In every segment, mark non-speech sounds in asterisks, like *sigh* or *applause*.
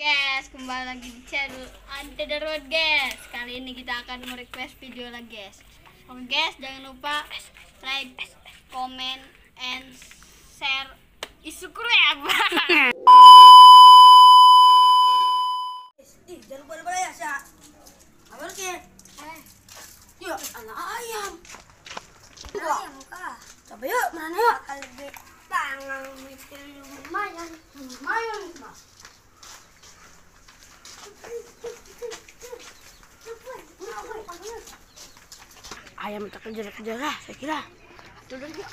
Guys, kembali lagi di channel Ante the Road guys. Kali ini kita akan merequest video lagi guys. Oke guys, jangan lupa like, comment, and share. Isukur ya, bang. Ih, jangan lupa lupa ya. Apa lagi? Yuk, anak ayam. Buka. Coba yuk, mana yuk? Lebih tangan mikir lumayan. Lumayan, Mas. Ayam tak kejar-kejar lah, saya kira. Turun yuk.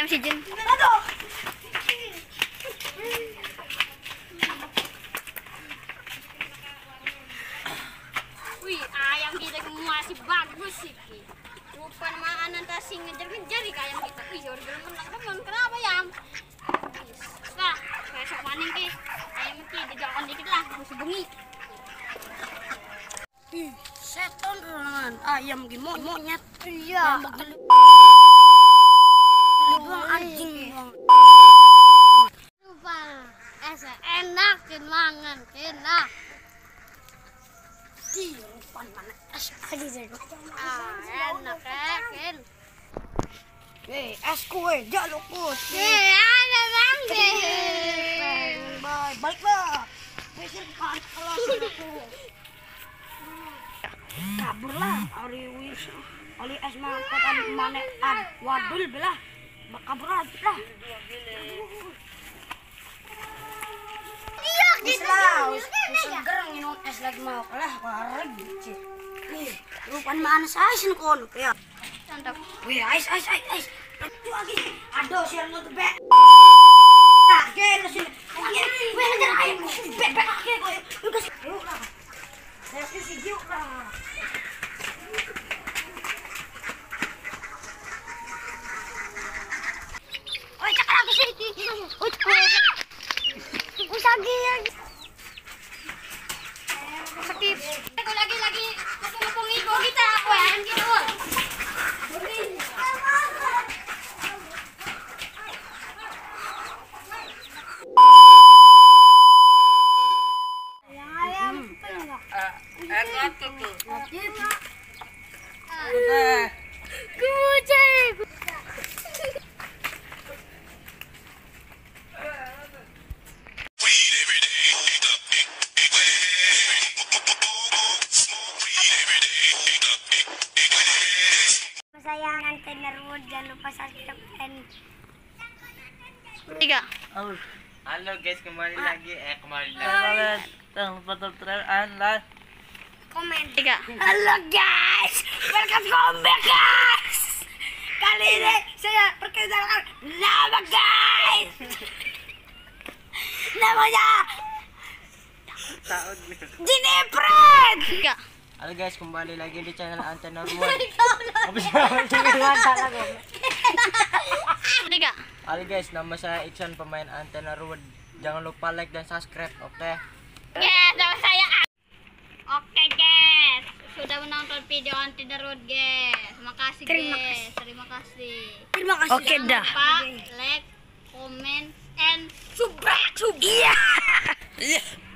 Yang si Jun. Aduh. Wih, ayam kita masih bagus sih. Ki. Rupan makanan tasing ngejar-ngejar di ayam kita. Wih, jauh belum menang teman. Kenapa ya? Nah, besok maning ki. Ayam ki dijalan dikit lah, musuh bengi. Ih, setan dengan ayam gimana monyet. Iya. Buang anjing buang. Lupa. Esa enak kin mangan, enak. Di depan mana es lagi jadi. Ah, enak ya, kin. Eh, es kue, jaluk kue. Eh, ada bang. Bye, balik lah. Besok balik kalau aku. Kabur lah, hari wis, hari es mana ad, wadul belah, kabur aja lah. Iya, Wis minum es lagi mau kalah, wareg cik. Nih, lupan mana saya sih kono ya. Wih, ais, ais, ais, ais. Itu lagi. Aduh, siar be. Gila sini. Wih, ayam. Be, be. Udah, yuk lah. Saya sih yuk lah. Oi, aku sih. Oi, oi. Oi, lagi lagi. Sakit. Aku lagi lagi ngepung ibu kita. Aku ayam Road, jangan lupa subscribe dan Tiga. Halo guys, kembali lagi eh kembali lagi. Jangan lupa subscribe and like. Komen. Tiga. Halo guys, welcome home back guys. Kali ini saya perkenalkan nama guys. Namanya Tahun. Jennifer. Tiga. Halo guys, kembali lagi di channel Antena Ruan. Habis salah gue. Tiga. Halo guys, nama saya Iksan pemain Antena Ruan. Jangan lupa like dan subscribe, oke? Yes, nama saya. Oke guys, sudah menonton video the Road guys. Makasih Terima guys. Terima kasih. Terima kasih. Oke Jangan dah. lupa like, comment, and subscribe. Iya. *laughs*